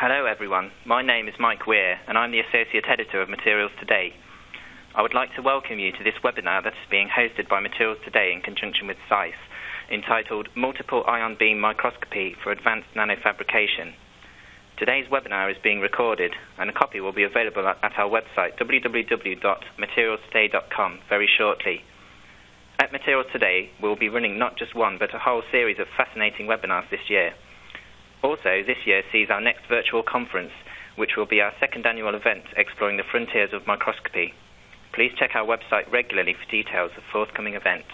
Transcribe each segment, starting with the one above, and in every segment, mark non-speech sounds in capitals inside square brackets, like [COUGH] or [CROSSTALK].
Hello, everyone. My name is Mike Weir, and I'm the Associate Editor of Materials Today. I would like to welcome you to this webinar that is being hosted by Materials Today in conjunction with Zeiss, entitled Multiple Ion Beam Microscopy for Advanced Nanofabrication. Today's webinar is being recorded, and a copy will be available at our website, www.materialstoday.com, very shortly. At Materials Today, we'll be running not just one, but a whole series of fascinating webinars this year. Also, this year sees our next virtual conference, which will be our second annual event exploring the frontiers of microscopy. Please check our website regularly for details of forthcoming events.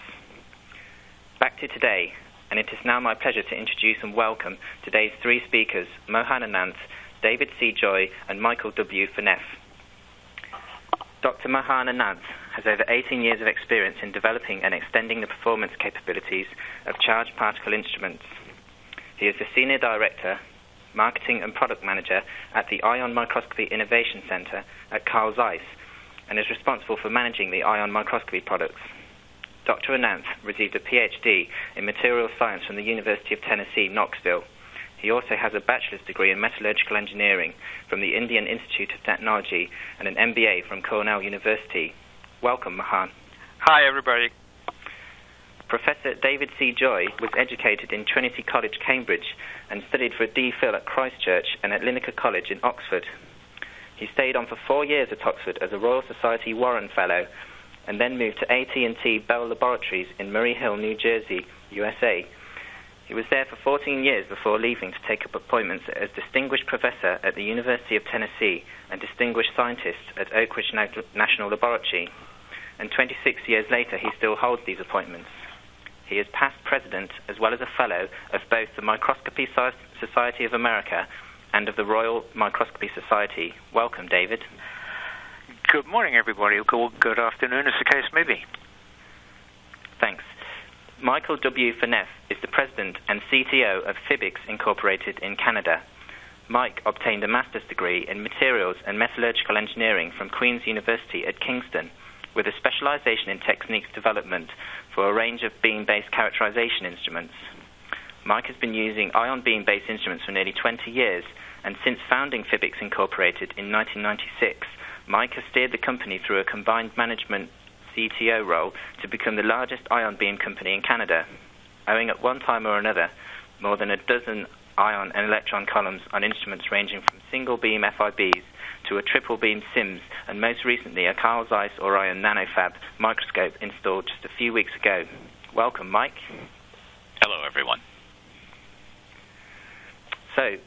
Back to today, and it is now my pleasure to introduce and welcome today's three speakers, Mohan Ananth, David C. Joy, and Michael W. Phaneuf. Dr. Mohan Ananth has over 18 years of experience in developing and extending the performance capabilities of charged particle instruments. He is the Senior Director, Marketing and Product Manager at the Ion Microscopy Innovation Center at Carl Zeiss and is responsible for managing the ion microscopy products. Dr. Ananth received a PhD in material science from the University of Tennessee, Knoxville. He also has a bachelor's degree in metallurgical engineering from the Indian Institute of Technology and an MBA from Cornell University. Welcome, Mohan. Hi, everybody. Professor David C. Joy was educated in Trinity College, Cambridge, and studied for a DPhil at Christ Church and at Linacre College in Oxford. He stayed on for four years at Oxford as a Royal Society Warren Fellow, and then moved to AT&T Bell Laboratories in Murray Hill, New Jersey, USA. He was there for 14 years before leaving to take up appointments as Distinguished Professor at the University of Tennessee and Distinguished Scientist at Oak Ridge National Laboratory. And 26 years later, he still holds these appointments. He is past president as well as a fellow of both the Microscopy Society of America and of the Royal Microscopy Society. Welcome, David. Good morning, everybody. Good afternoon, as the case may be. Thanks. Michael W. Phaneuf is the president and CTO of Fibics Incorporated in Canada. Mike obtained a master's degree in materials and metallurgical engineering from Queen's University at Kingston, with a specialization in techniques development for a range of beam-based characterization instruments. Mike has been using ion beam-based instruments for nearly 20 years, and since founding Fibics Incorporated in 1996, Mike has steered the company through a combined management CTO role to become the largest ion beam company in Canada, owing at one time or another more than a dozen ion and electron columns on instruments ranging from single beam FIBs to a triple beam SIMS, and most recently a Carl Zeiss Orion NanoFab microscope installed just a few weeks ago. Welcome, Mike. Hello, everyone. So,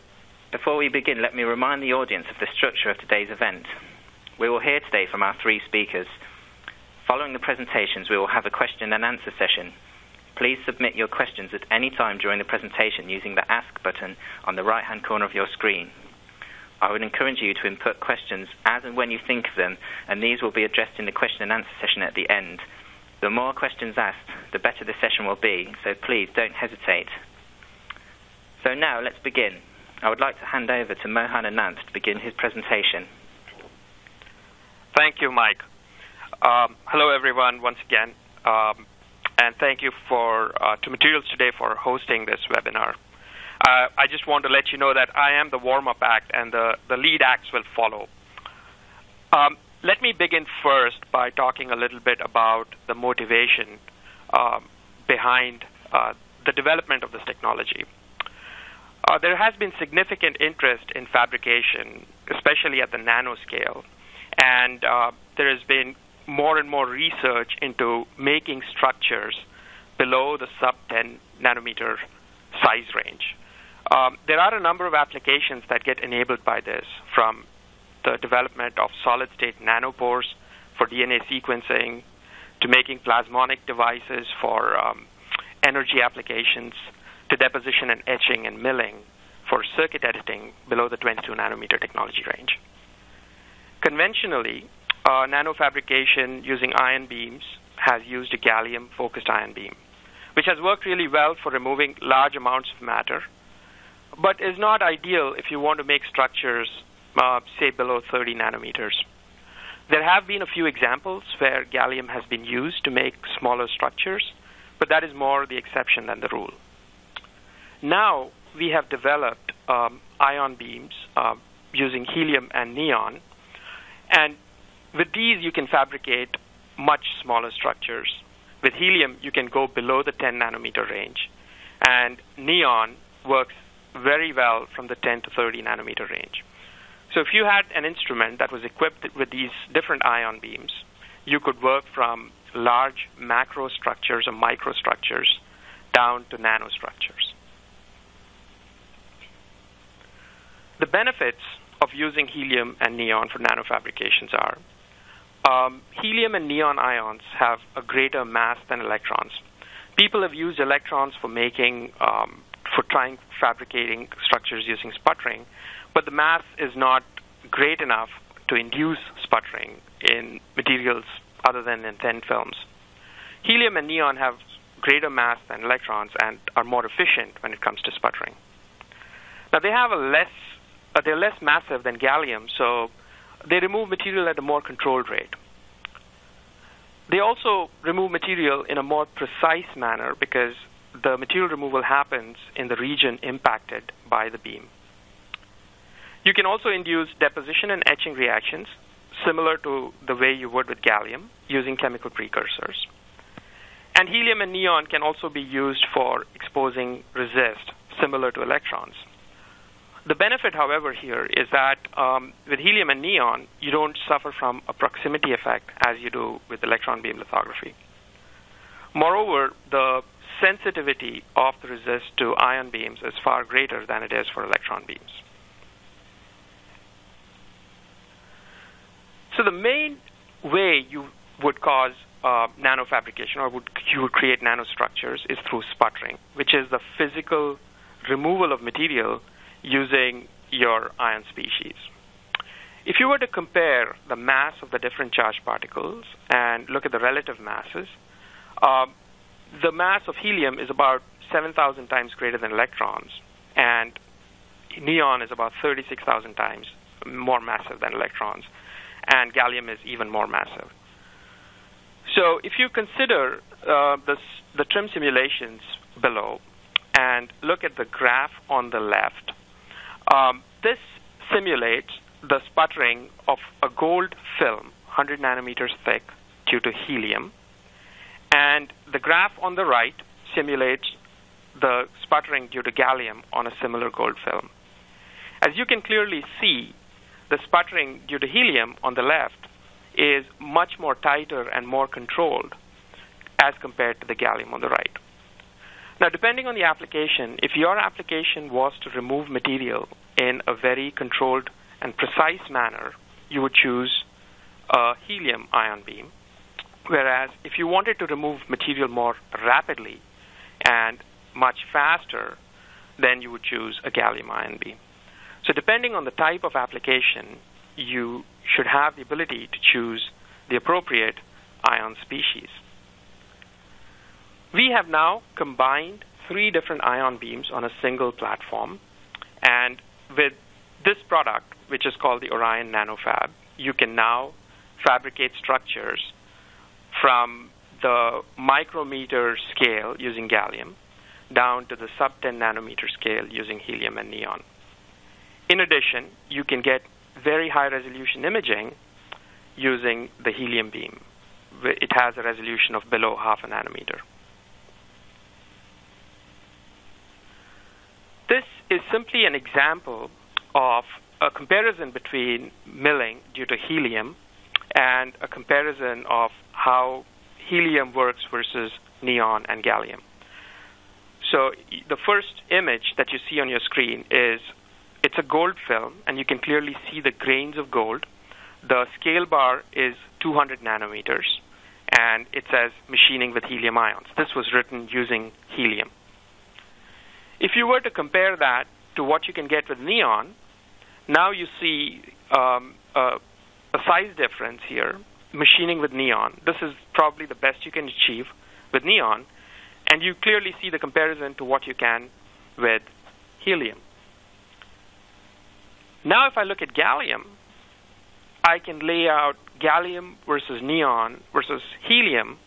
before we begin, let me remind the audience of the structure of today's event. We will hear today from our three speakers. Following the presentations, we will have a question and answer session. Please submit your questions at any time during the presentation using the Ask button on the right-hand corner of your screen. I would encourage you to input questions as and when you think of them, and these will be addressed in the question and answer session at the end. The more questions asked, the better the session will be, so please don't hesitate. So now let's begin. I would like to hand over to Mohan Ananth to begin his presentation. Thank you, Mike. Um, hello, everyone, once again, um, and thank you for uh, to Materials Today for hosting this webinar. Uh, I just want to let you know that I am the warm-up act, and the, the lead acts will follow. Um, let me begin first by talking a little bit about the motivation um, behind uh, the development of this technology. Uh, there has been significant interest in fabrication, especially at the nanoscale, and uh, there has been more and more research into making structures below the sub 10 nanometer size range. Um, there are a number of applications that get enabled by this, from the development of solid-state nanopores for DNA sequencing to making plasmonic devices for um, energy applications to deposition and etching and milling for circuit editing below the 22 nanometer technology range. Conventionally, uh, nanofabrication using ion beams has used a gallium focused ion beam, which has worked really well for removing large amounts of matter but is not ideal if you want to make structures, uh, say, below 30 nanometers. There have been a few examples where gallium has been used to make smaller structures, but that is more the exception than the rule. Now we have developed um, ion beams uh, using helium and neon. And with these, you can fabricate much smaller structures. With helium, you can go below the 10 nanometer range. And neon works very well from the 10 to 30 nanometer range. So if you had an instrument that was equipped with these different ion beams, you could work from large macro structures or microstructures down to nanostructures. The benefits of using helium and neon for nanofabrications are um, helium and neon ions have a greater mass than electrons. People have used electrons for making, um, for trying fabricating structures using sputtering, but the mass is not great enough to induce sputtering in materials other than in thin films. Helium and neon have greater mass than electrons and are more efficient when it comes to sputtering. Now they have a less, uh, they're less massive than gallium, so they remove material at a more controlled rate. They also remove material in a more precise manner because the material removal happens in the region impacted by the beam. You can also induce deposition and etching reactions similar to the way you would with gallium using chemical precursors. And helium and neon can also be used for exposing resist similar to electrons. The benefit, however, here is that um, with helium and neon, you don't suffer from a proximity effect as you do with electron beam lithography. Moreover, the sensitivity of the resist to ion beams is far greater than it is for electron beams. So the main way you would cause uh, nanofabrication or would you would create nanostructures is through sputtering, which is the physical removal of material using your ion species. If you were to compare the mass of the different charged particles and look at the relative masses, uh, the mass of helium is about 7,000 times greater than electrons, and neon is about 36,000 times more massive than electrons, and gallium is even more massive. So if you consider uh, the, the TRIM simulations below and look at the graph on the left, um, this simulates the sputtering of a gold film, 100 nanometers thick, due to helium. And the graph on the right simulates the sputtering due to gallium on a similar gold film. As you can clearly see, the sputtering due to helium on the left is much more tighter and more controlled as compared to the gallium on the right. Now, depending on the application, if your application was to remove material in a very controlled and precise manner, you would choose a helium ion beam. Whereas if you wanted to remove material more rapidly and much faster, then you would choose a gallium ion beam. So depending on the type of application, you should have the ability to choose the appropriate ion species. We have now combined three different ion beams on a single platform, and with this product, which is called the Orion NanoFab, you can now fabricate structures from the micrometer scale using gallium down to the sub 10 nanometer scale using helium and neon. In addition, you can get very high resolution imaging using the helium beam. It has a resolution of below half a nanometer. This is simply an example of a comparison between milling due to helium and a comparison of how helium works versus neon and gallium. So the first image that you see on your screen is it's a gold film, and you can clearly see the grains of gold. The scale bar is 200 nanometers, and it says machining with helium ions. This was written using helium. If you were to compare that to what you can get with neon, now you see um, a size difference here, machining with neon. This is probably the best you can achieve with neon, and you clearly see the comparison to what you can with helium. Now, if I look at gallium, I can lay out gallium versus neon versus helium,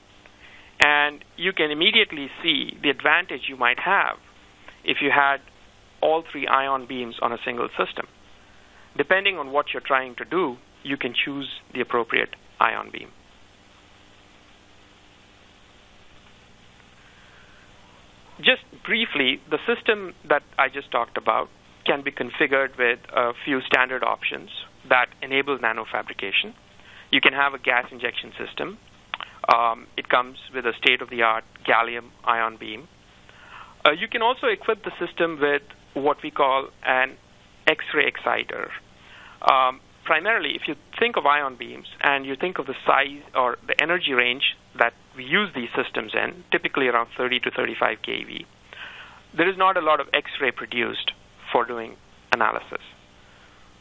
and you can immediately see the advantage you might have if you had all three ion beams on a single system. Depending on what you're trying to do, you can choose the appropriate ion beam. Just briefly, the system that I just talked about can be configured with a few standard options that enable nanofabrication. You can have a gas injection system. Um, it comes with a state-of-the-art gallium ion beam. Uh, you can also equip the system with what we call an X-ray exciter. Um, primarily, if you think of ion beams and you think of the size or the energy range that we use these systems in, typically around 30 to 35 keV, there is not a lot of X-ray produced for doing analysis.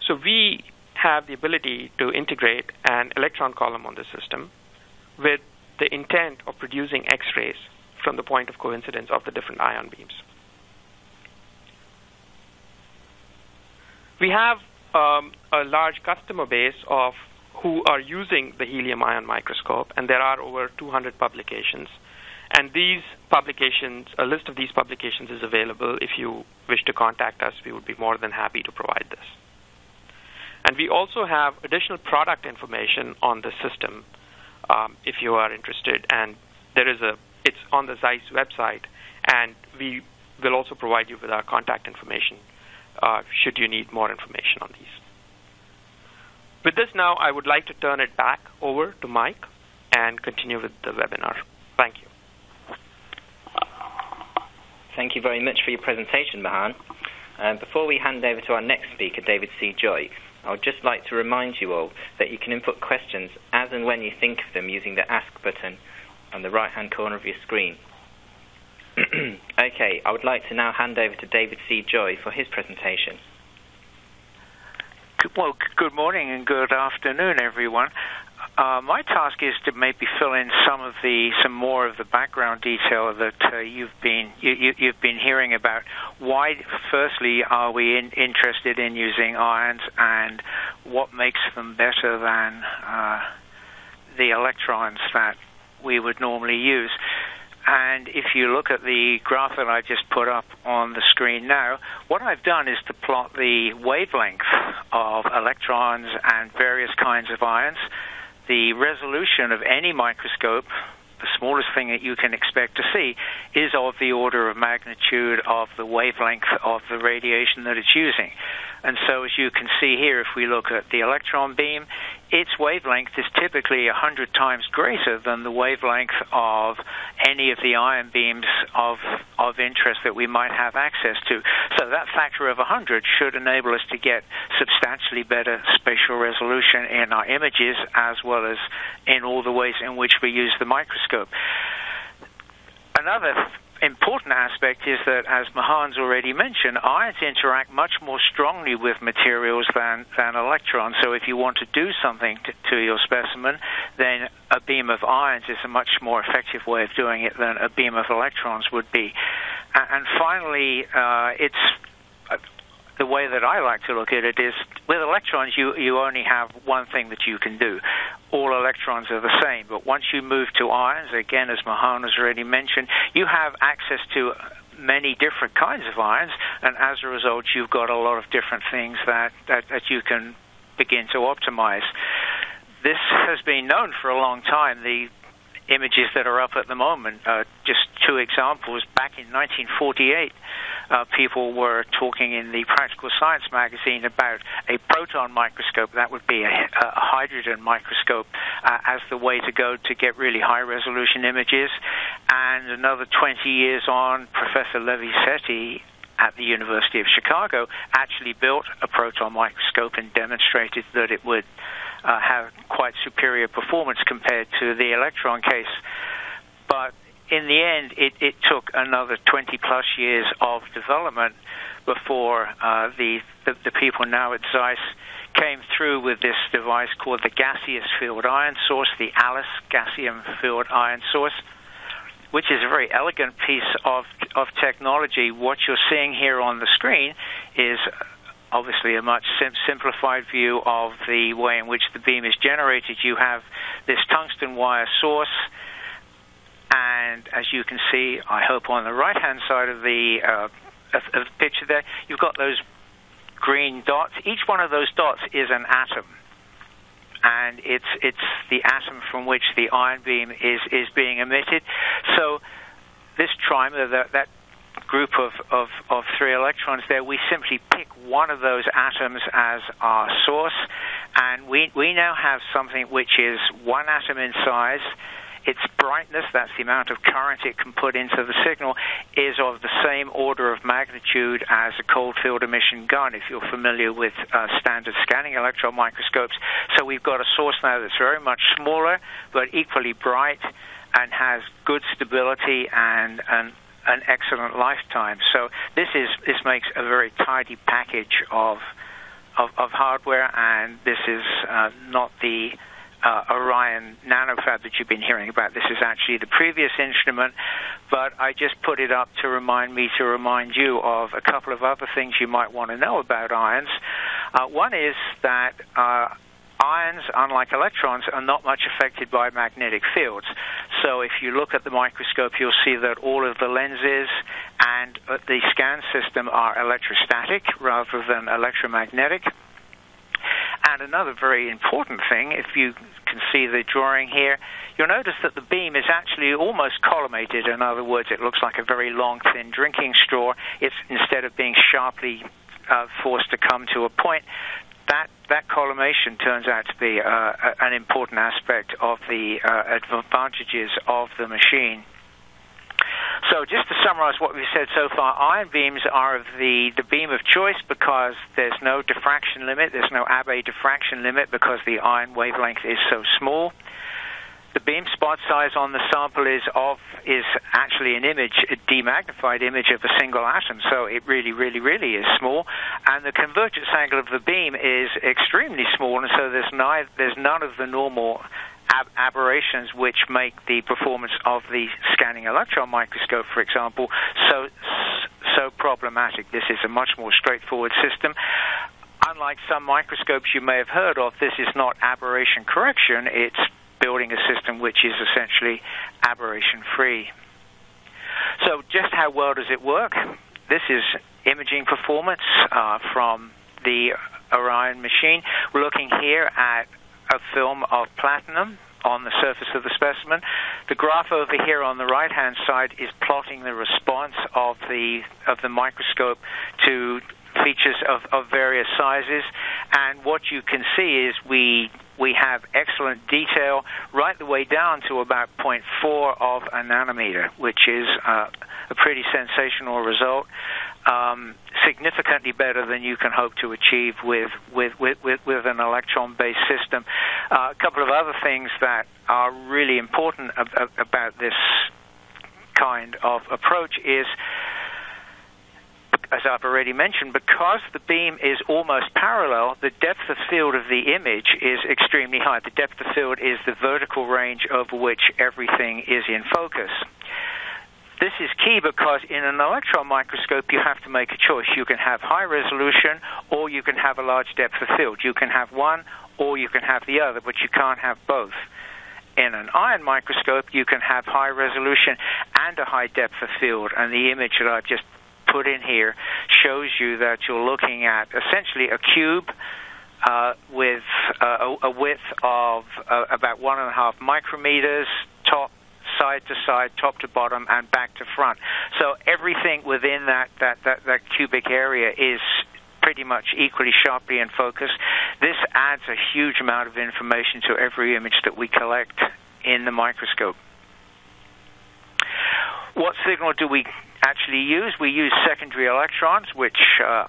So we have the ability to integrate an electron column on the system with the intent of producing X-rays from the point of coincidence of the different ion beams. We have um, a large customer base of who are using the helium ion microscope, and there are over 200 publications. And these publications, a list of these publications is available. If you wish to contact us, we would be more than happy to provide this. And we also have additional product information on the system um, if you are interested. And there is a, it's on the Zeiss website, and we will also provide you with our contact information uh, should you need more information on these. With this now, I would like to turn it back over to Mike and continue with the webinar. Thank you. Thank you very much for your presentation, Mohan. Uh, before we hand over to our next speaker, David C. Joy, I would just like to remind you all that you can input questions as and when you think of them using the Ask button on the right-hand corner of your screen. [CLEARS THROAT] okay, I would like to now hand over to David C. Joy for his presentation. Well, good morning and good afternoon, everyone. Uh, my task is to maybe fill in some of the some more of the background detail that uh, you've been you, have been hearing about. Why, firstly, are we in, interested in using ions, and what makes them better than uh, the electrons that we would normally use? And if you look at the graph that I just put up on the screen now, what I've done is to plot the wavelength of electrons and various kinds of ions. The resolution of any microscope, the smallest thing that you can expect to see, is of the order of magnitude of the wavelength of the radiation that it's using. And so, as you can see here, if we look at the electron beam, its wavelength is typically 100 times greater than the wavelength of any of the ion beams of, of interest that we might have access to. So, that factor of 100 should enable us to get substantially better spatial resolution in our images as well as in all the ways in which we use the microscope. Another important aspect is that, as Mohan's already mentioned, ions interact much more strongly with materials than, than electrons. So if you want to do something to, to your specimen, then a beam of ions is a much more effective way of doing it than a beam of electrons would be. And finally, uh, it's the way that I like to look at it is with electrons, you, you only have one thing that you can do. All electrons are the same. But once you move to ions, again, as Mohan has already mentioned, you have access to many different kinds of ions, and as a result, you've got a lot of different things that, that, that you can begin to optimize. This has been known for a long time. The images that are up at the moment, uh, just two examples. Back in 1948, uh, people were talking in the Practical Science magazine about a proton microscope. That would be a, a hydrogen microscope uh, as the way to go to get really high resolution images. And another 20 years on, Professor Levi Setti at the University of Chicago actually built a proton microscope and demonstrated that it would uh, have quite superior performance compared to the electron case. But in the end, it, it took another 20 plus years of development before uh, the, the, the people now at Zeiss came through with this device called the gaseous field ion source, the ALIS gaseous field ion source, which is a very elegant piece of of technology. What you're seeing here on the screen is obviously a much sim- simplified view of the way in which the beam is generated. You have this tungsten wire source and as you can see, I hope on the right-hand side of the uh, of, the picture there, you've got those green dots. Each one of those dots is an atom and it's it's the atom from which the ion beam is is being emitted. So this trimer, that, that group of, of, of three electrons there, we simply pick one of those atoms as our source, and we we now have something which is one atom in size its brightness, that's the amount of current it can put into the signal, is of the same order of magnitude as a cold field emission gun, if you're familiar with uh, standard scanning electron microscopes. So we've got a source now that's very much smaller, but equally bright and has good stability and, and an excellent lifetime. So this is this makes a very tidy package of of, of hardware, and this is uh, not the uh, Orion nanofab that you've been hearing about. This is actually the previous instrument, but I just put it up to remind me to remind you of a couple of other things you might want to know about ions. Uh, one is that uh, ions, unlike electrons, are not much affected by magnetic fields. So if you look at the microscope, you'll see that all of the lenses and uh, the scan system are electrostatic rather than electromagnetic. And another very important thing, if you can see the drawing here, you'll notice that the beam is actually almost collimated. In other words, it looks like a very long, thin drinking straw. It's instead of being sharply uh, forced to come to a point, that that collimation turns out to be uh, an important aspect of the uh, advantages of the machine. So just to summarize what we've said so far, ion beams are the, the beam of choice because there's no diffraction limit, there's no Abbe diffraction limit because the ion wavelength is so small. The beam spot size on the sample is of is actually an image, a demagnified image of a single atom, so it really, really, really is small. And the convergence angle of the beam is extremely small, and so there's, neither, there's none of the normal ab- aberrations which make the performance of the scanning electron microscope, for example, so so problematic. This is a much more straightforward system. Unlike some microscopes you may have heard of, this is not aberration correction. It's building a system which is essentially aberration free. So, just how well does it work? This is imaging performance uh, from the Orion machine. We're looking here at a film of platinum on the surface of the specimen. The graph over here on the right-hand side is plotting the response of the of the microscope to features of, of various sizes, and what you can see is we we have excellent detail right the way down to about 0.4 of a nanometer, which is uh, a pretty sensational result um, significantly better than you can hope to achieve with with with, with, with an electron-based system. Uh, a couple of other things that are really important ab- about this kind of approach is as I've already mentioned, because the beam is almost parallel, the depth of field of the image is extremely high. The depth of field is the vertical range over which everything is in focus. This is key because in an electron microscope you have to make a choice. You can have high resolution or you can have a large depth of field. You can have one or you can have the other, but you can't have both. In an ion microscope, you can have high resolution and a high depth of field, and the image that I've just put in here shows you that you're looking at essentially a cube uh, with uh, a, width of uh, about one and a half micrometers, top side to side, top to bottom, and back to front. So everything within that, that, that, that cubic area is pretty much equally sharply in focus. This adds a huge amount of information to every image that we collect in the microscope. What signal do we actually use? We use secondary electrons, which, uh,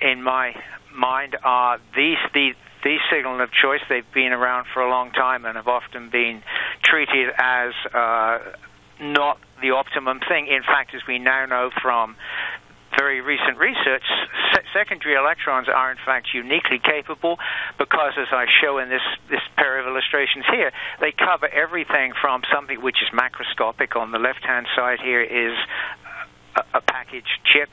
in my mind, are these the these signal of choice. They've been around for a long time and have often been treated as uh, not the optimum thing. In fact, as we now know from very recent research, se- secondary electrons are in fact uniquely capable because, as I show in this, this pair of illustrations here, they cover everything from something which is macroscopic. On the left hand side here is a, a packaged chip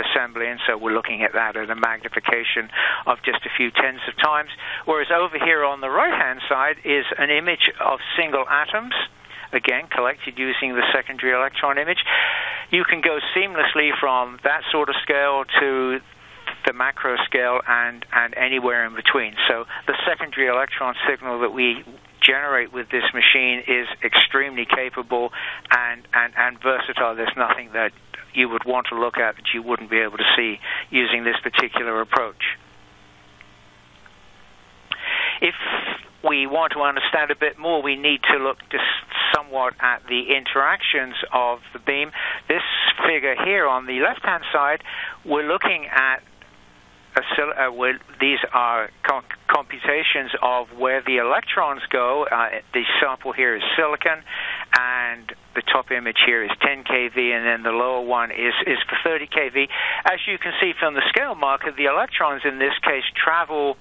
assembly, and so we're looking at that at a magnification of just a few tens of times. Whereas over here on the right hand side is an image of single atoms, again collected using the secondary electron image. you can go seamlessly from that sort of scale to the macro scale and, and anywhere in between. So the secondary electron signal that we generate with this machine is extremely capable and, and, and versatile. There's nothing that you would want to look at that you wouldn't be able to see using this particular approach. If we want to understand a bit more, we need to look just somewhat at the interactions of the beam. This figure here on the left-hand side, we're looking at uh, where these are com- computations of where the electrons go. Uh, the sample here is silicon, and the top image here is 10 kV, and then the lower one is, is for 30 kV. As you can see from the scale marker, the electrons in this case travel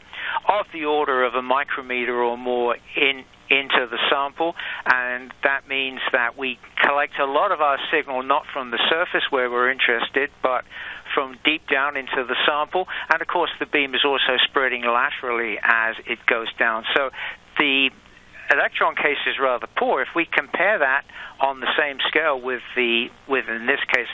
of the order of a micrometer or more in into the sample, and that means that we collect a lot of our signal not from the surface where we're interested, but from deep down into the sample. And of course, the beam is also spreading laterally as it goes down. So the electron case is rather poor. If we compare that on the same scale with the with in this case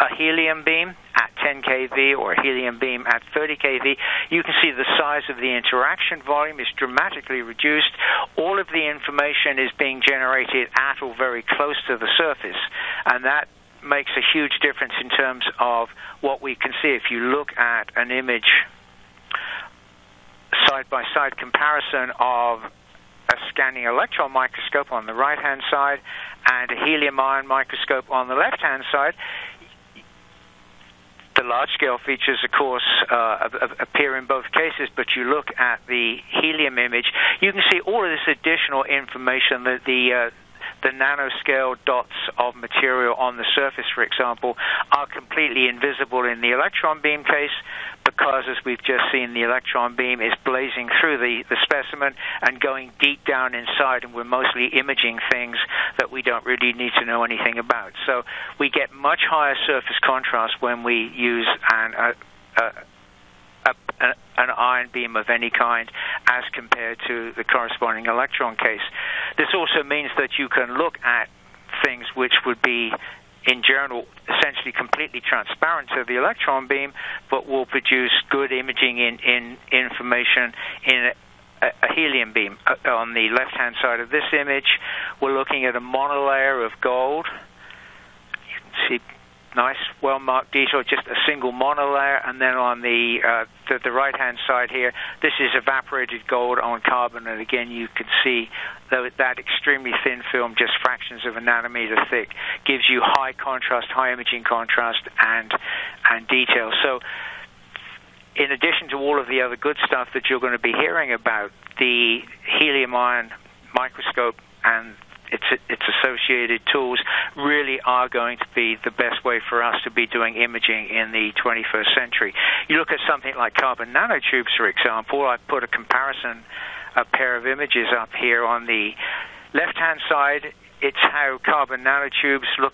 a helium beam at 10 kV or a helium beam at 30 kV, you can see the size of the interaction volume is dramatically reduced. All of the information is being generated at or very close to the surface, and that makes a huge difference in terms of what we can see. If you look at an image side by side comparison of a scanning electron microscope on the right hand side and a helium ion microscope on the left hand side, the large scale features, of course, uh, appear in both cases, but you look at the helium image, you can see all of this additional information that the uh, the nanoscale dots of material on the surface, for example, are completely invisible in the electron beam case because, as we've just seen, the electron beam is blazing through the, the specimen and going deep down inside, and we're mostly imaging things that we don't really need to know anything about. So we get much higher surface contrast when we use an, a, a, an ion beam of any kind as compared to the corresponding electron case. This also means that you can look at things which would be in general essentially completely transparent to the electron beam, but will produce good imaging in, in information in a, a helium beam. Uh, on the left-hand side of this image, we're looking at a monolayer of gold. You can see nice, well-marked detail, just a single monolayer, and then on the uh, the, the right-hand side here, this is evaporated gold on carbon, and again you can see that, that extremely thin film, just fractions of a nanometer thick, gives you high contrast, high imaging contrast, and and detail. So. In addition to all of the other good stuff that you're going to be hearing about, the helium ion microscope and its its associated tools really are going to be the best way for us to be doing imaging in the 21st century. You look at something like carbon nanotubes, for example. I've put a comparison, a pair of images up here on the left-hand side. It's how carbon nanotubes look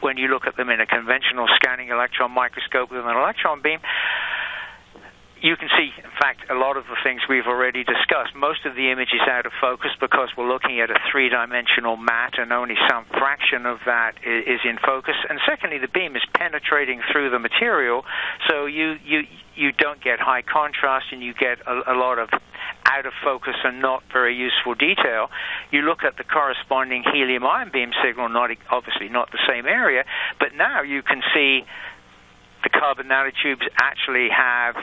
when you look at them in a conventional scanning electron microscope with an electron beam you can see, in fact, a lot of the things we've already discussed. Most of the image is out of focus because we're looking at a three-dimensional mat, and only some fraction of that is in focus. And secondly, the beam is penetrating through the material, so you you you don't get high contrast, and you get a, a lot of out of focus and not very useful detail. You look at the corresponding helium ion beam signal, not obviously not the same area, but now you can see the carbon nanotubes actually have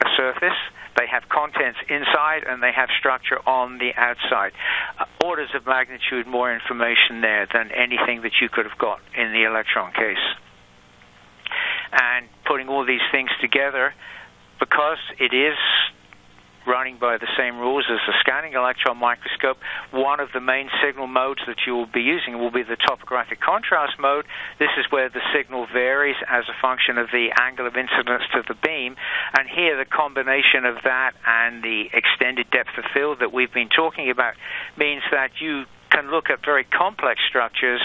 a surface. They have contents inside and they have structure on the outside. Uh, orders of magnitude more information there than anything that you could have got in the electron case. And putting all these things together, because it is running by the same rules as the scanning electron microscope. One of the main signal modes that you will be using will be the topographic contrast mode. This is where the signal varies as a function of the angle of incidence to the beam. And here, the combination of that and the extended depth of field that we've been talking about means that you can look at very complex structures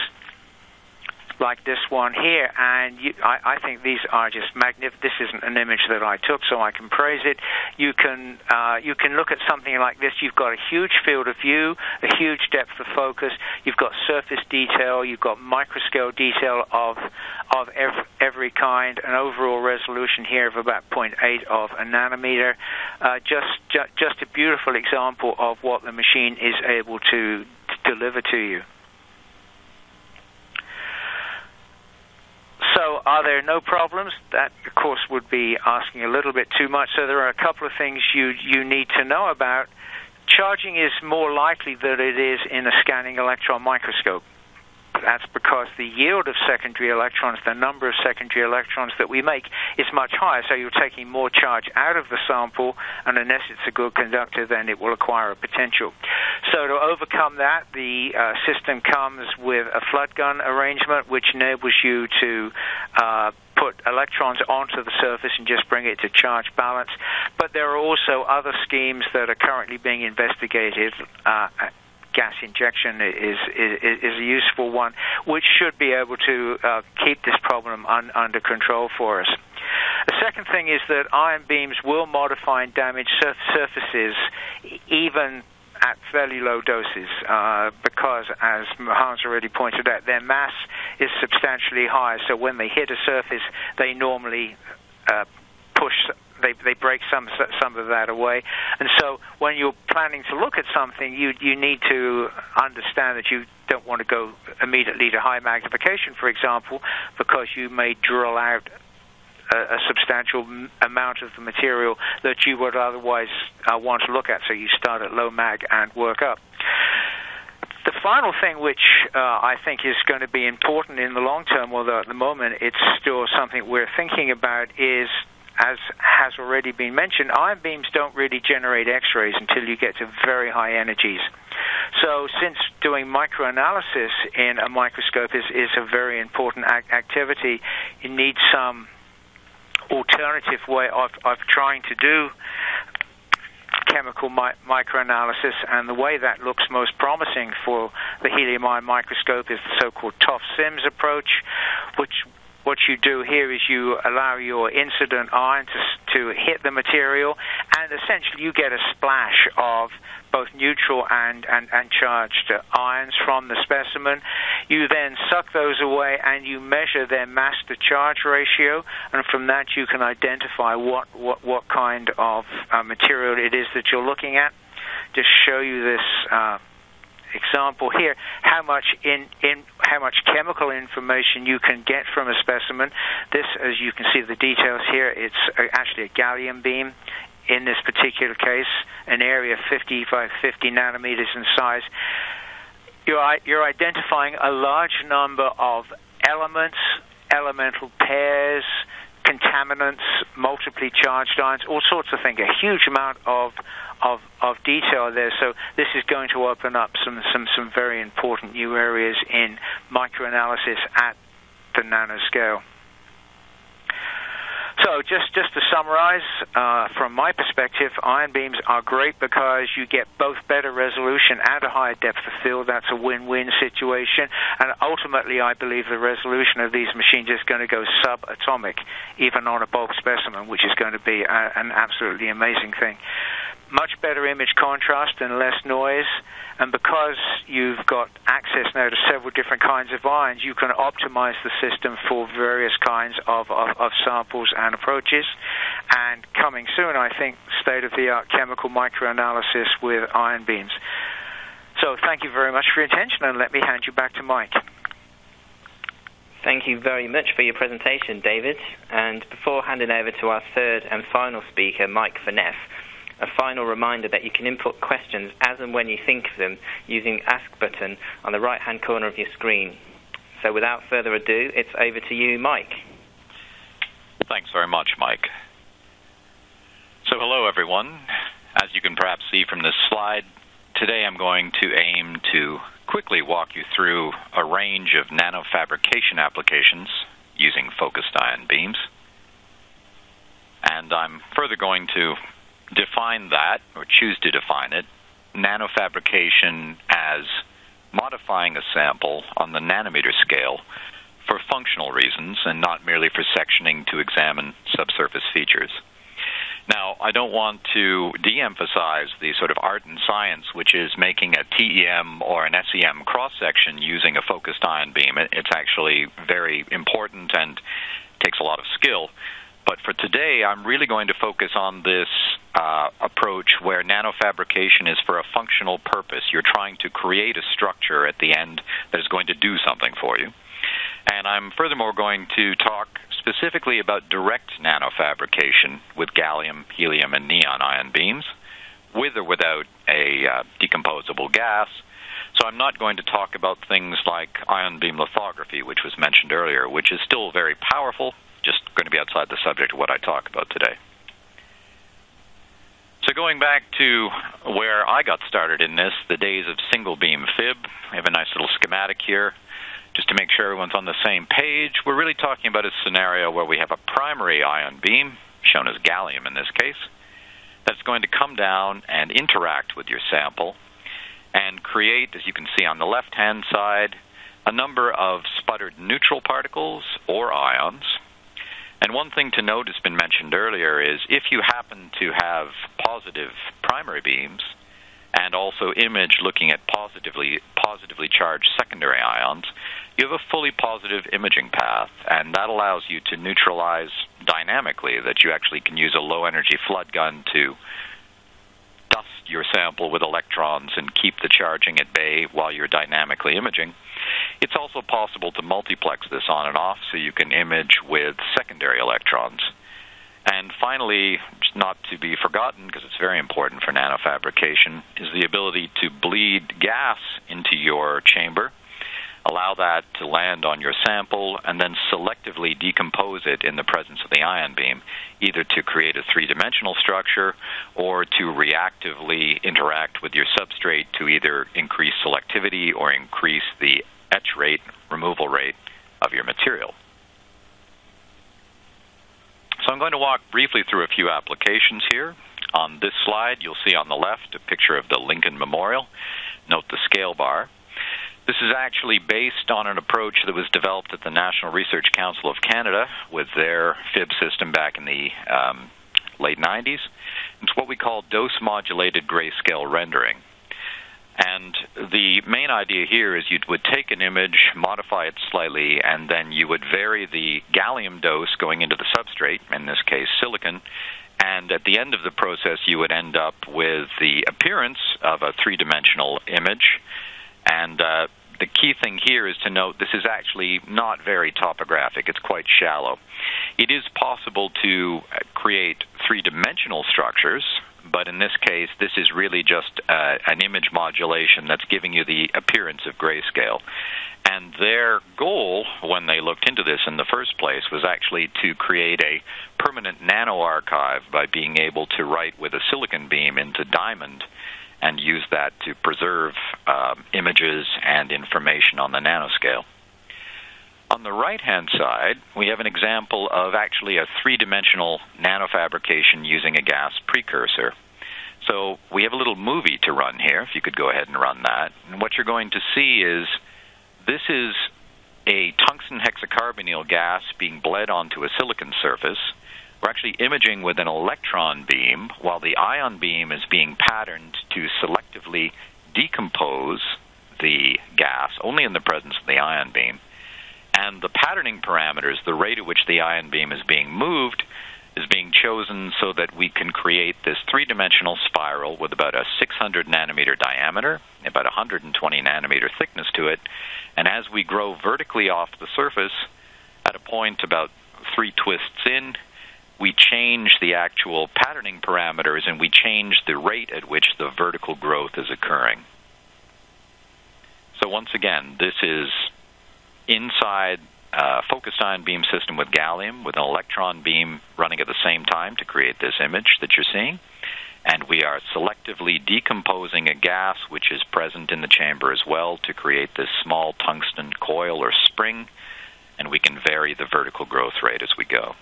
like this one here. And you, I, I, think these are just magnificent. This isn't an image that I took, so I can praise it. You can uh, you can look at something like this. You've got a huge field of view, a huge depth of focus. You've got surface detail. You've got microscale detail of of every, every kind. An overall resolution here of about 0.8 of a nanometer. Uh, just ju- just a beautiful example of what the machine is able to, to deliver to you. So, are there no problems? That, of course, would be asking a little bit too much. So, there are a couple of things you you need to know about. Charging is more likely than it is in a scanning electron microscope. That's because the yield of secondary electrons, the number of secondary electrons that we make, is much higher. So you're taking more charge out of the sample, and unless it's a good conductor, then it will acquire a potential. So to overcome that, the uh, system comes with a flood gun arrangement, which enables you to uh, put electrons onto the surface and just bring it to charge balance. But there are also other schemes that are currently being investigated uh, gas injection is, is, is a useful one, which should be able to uh, keep this problem un, under control for us. The second thing is that ion beams will modify and damage surf- surfaces even at fairly low doses uh, because, as Hans already pointed out, their mass is substantially higher. So when they hit a surface, they normally uh, push they they break some some of that away. And so when you're planning to look at something, you you need to understand that you don't want to go immediately to high magnification, for example, because you may drill out a, substantial amount of the material that you would otherwise uh, want to look at. So you start at low mag and work up. The final thing, which uh, I think is going to be important in the long term, although at the moment it's still something we're thinking about, is as has already been mentioned, ion beams don't really generate X-rays until you get to very high energies. So, since doing microanalysis in a microscope is, is a very important ac- activity, you need some alternative way of, of trying to do chemical mi- microanalysis, and the way that looks most promising for the helium ion microscope is the so-called TOF-SIMS approach, which what you do here is you allow your incident ion to, to hit the material, and essentially you get a splash of both neutral and, and, and charged ions from the specimen. You then suck those away and you measure their mass to charge ratio, and from that you can identify what, what, what kind of uh, material it is that you're looking at. Just show you this. Uh, example here, how much in, in how much chemical information you can get from a specimen. This, as you can see the details here, it's actually a gallium beam. In this particular case, an area 50 by 50 nanometers in size. You're, you're identifying a large number of elements, elemental pairs, contaminants, multiply charged ions, all sorts of things. A huge amount of of, of detail there. So this is going to open up some, some, some very important new areas in microanalysis at the nanoscale. So just just to summarize, uh, from my perspective, ion beams are great because you get both better resolution and a higher depth of field. That's a win-win situation. And ultimately, I believe the resolution of these machines is going to go subatomic, even on a bulk specimen, which is going to be a, an absolutely amazing thing much better image contrast and less noise. And because you've got access now to several different kinds of ions, you can optimize the system for various kinds of, of, of samples and approaches. And coming soon, I think, state of the art chemical microanalysis with ion beams. So thank you very much for your attention, and let me hand you back to Mike. Thank you very much for your presentation, David. And before handing over to our third and final speaker, Mike Phaneuf, a final reminder that you can input questions as and when you think of them using the Ask button on the right hand corner of your screen. So without further ado, it's over to you, Mike. Thanks very much, Mike. So, hello, everyone. As you can perhaps see from this slide, today I'm going to aim to quickly walk you through a range of nanofabrication applications using focused ion beams. And I'm further going to define that, or choose to define it, nanofabrication as modifying a sample on the nanometer scale for functional reasons and not merely for sectioning to examine subsurface features. Now, I don't want to de emphasize the sort of art and science, which is making a TEM or an SEM cross section using a focused ion beam. It's actually very important and takes a lot of skill. But for today, I'm really going to focus on this uh, approach where nanofabrication is for a functional purpose. You're trying to create a structure at the end that is going to do something for you. And I'm furthermore going to talk specifically about direct nanofabrication with gallium, helium, and neon ion beams, with or without a uh, decomposable gas. So I'm not going to talk about things like ion beam lithography, which was mentioned earlier, which is still very powerful, just going to be outside the subject of what I talk about today. So going back to where I got started in this, the days of single beam fib, I have a nice little schematic here just to make sure everyone's on the same page, we're really talking about a scenario where we have a primary ion beam, shown as gallium in this case, that's going to come down and interact with your sample and create, as you can see on the left hand side, a number of sputtered neutral particles or ions. And one thing to note has been mentioned earlier is if you happen to have positive primary beams and also image looking at positively positively charged secondary ions, you have a fully positive imaging path, and that allows you to neutralize dynamically that you actually can use a low energy flood gun to dust your sample with electrons and keep the charging at bay while you're dynamically imaging. It's also possible to multiplex this on and off so you can image with secondary electrons. And finally, not to be forgotten, because it's very important for nanofabrication, is the ability to bleed gas into your chamber allow that to land on your sample, and then selectively decompose it in the presence of the ion beam, either to create a three dimensional structure or to reactively interact with your substrate to either increase selectivity or increase the etch rate, removal rate of your material. So I'm going to walk briefly through a few applications here. On this slide, you'll see on the left a picture of the Lincoln Memorial. Note the scale bar. This is actually based on an approach that was developed at the National Research Council of Canada with their FIB system back in the um, late 90s. It's what we call dose modulated grayscale rendering. And the main idea here is you would take an image, modify it slightly, and then you would vary the gallium dose going into the substrate, in this case silicon, and at the end of the process you would end up with the appearance of a three dimensional image and uh, the key thing here is to note this is actually not very topographic, it's quite shallow. It is possible to uh, create three dimensional structures, but in this case, this is really just uh, an image modulation that's giving you the appearance of grayscale. And their goal, when they looked into this in the first place, was actually to create a permanent nano archive by being able to write with a silicon beam into diamond and use that to preserve uh, images and information on the nanoscale. On the right hand side, we have an example of actually a three dimensional nanofabrication using a gas precursor. So we have a little movie to run here, if you could go ahead and run that. And what you're going to see is this is a tungsten hexacarbonyl gas being bled onto a silicon surface we're actually imaging with an electron beam while the ion beam is being patterned to selectively decompose the gas only in the presence of the ion beam. And the patterning parameters, the rate at which the ion beam is being moved, is being chosen so that we can create this three dimensional spiral with about a 600 nanometer diameter, about 120 nanometer thickness to it. And as we grow vertically off the surface, at a point about three twists in, we change the actual patterning parameters and we change the rate at which the vertical growth is occurring. So once again, this is inside a focused ion beam system with gallium with an electron beam running at the same time to create this image that you're seeing. And we are selectively decomposing a gas which is present in the chamber as well to create this small tungsten coil or spring, and we can vary the vertical growth rate as we go.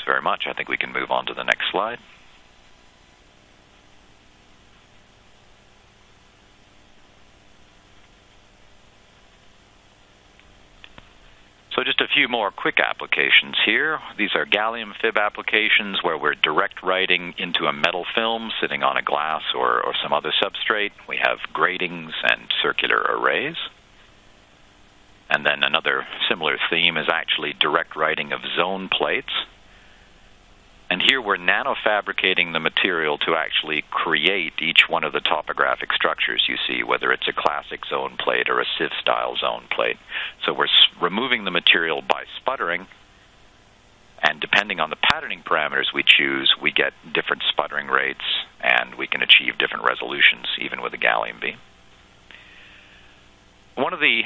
Thanks very much. I think we can move on to the next slide. So just a few more quick applications here. These are gallium fib applications where we're direct writing into a metal film sitting on a glass or, or some other substrate. We have gratings and circular arrays. And then another similar theme is actually direct writing of zone plates. And here we're nanofabricating the material to actually create each one of the topographic structures you see, whether it's a classic zone plate or a sieve style zone plate. So we're removing the material by sputtering, and depending on the patterning parameters we choose, we get different sputtering rates and we can achieve different resolutions even with a gallium beam. One of the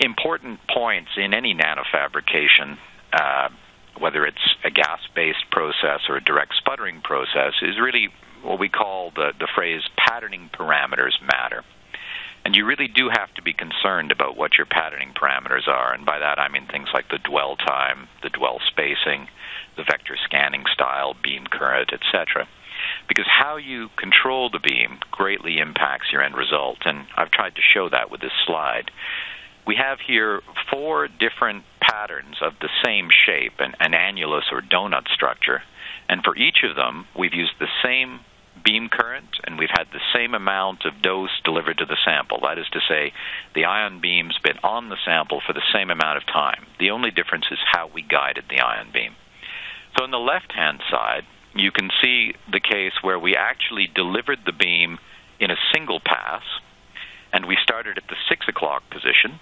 important points in any nanofabrication uh, whether it's a gas based process or a direct sputtering process, is really what we call the, the phrase patterning parameters matter. And you really do have to be concerned about what your patterning parameters are. And by that I mean things like the dwell time, the dwell spacing, the vector scanning style, beam current, etc. Because how you control the beam greatly impacts your end result. And I've tried to show that with this slide we have here four different patterns of the same shape, an, an annulus or donut structure. And for each of them, we've used the same beam current and we've had the same amount of dose delivered to the sample. That is to say, the ion beam's been on the sample for the same amount of time. The only difference is how we guided the ion beam. So on the left hand side, you can see the case where we actually delivered the beam in a single pass, and we started at the 6 o'clock position,